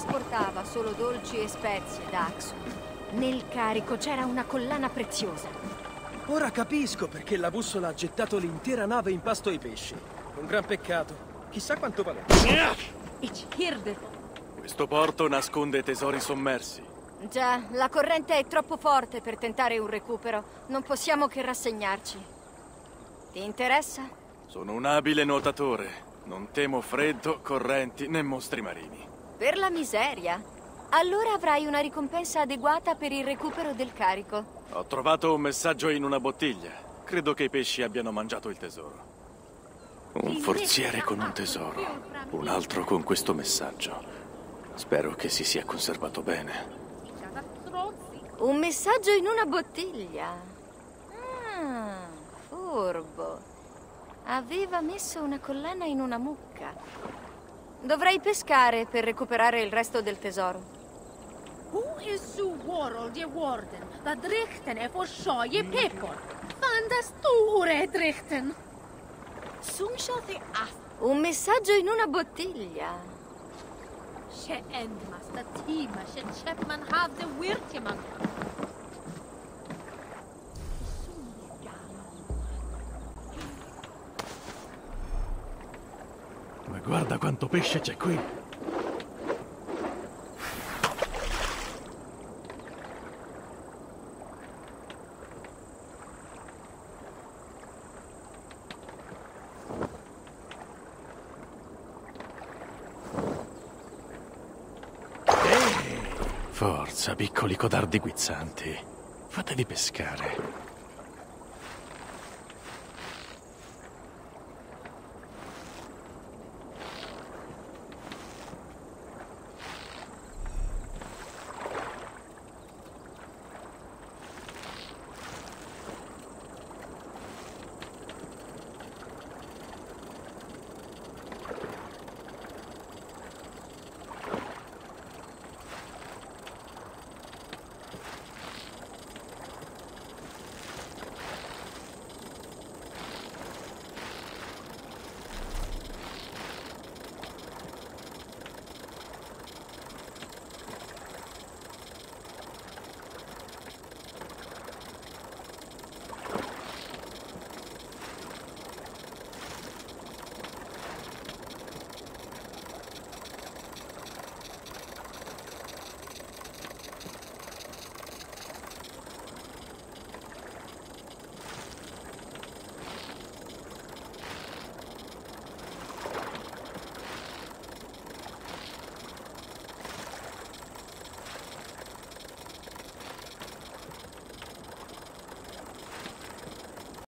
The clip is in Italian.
trasportava solo dolci e spezie da Axum. Nel carico c'era una collana preziosa. Ora capisco perché la bussola ha gettato l'intera nave in pasto ai pesci. Un gran peccato. Chissà quanto vale. Ich hirde. Questo porto nasconde tesori sommersi. Già, la corrente è troppo forte per tentare un recupero. Non possiamo che rassegnarci. Ti interessa? Sono un abile nuotatore. Non temo freddo, correnti né mostri marini. Per la miseria. Allora avrai una ricompensa adeguata per il recupero del carico. Ho trovato un messaggio in una bottiglia. Credo che i pesci abbiano mangiato il tesoro. Un forziere con un tesoro. Un altro con questo messaggio. Spero che si sia conservato bene. Un messaggio in una bottiglia. Ah, furbo. Aveva messo una collana in una mucca. Dovrei pescare per recuperare il resto del tesoro. Hoe is zo world je worden? Dat richten er voor zo je pepper. Van de stoere richten. Un messaggio in una bottiglia. She end mas de tima. She chapman have the wirtjeman. Guarda quanto pesce c'è qui. Forza, piccoli codardi guizzanti. Fatevi pescare.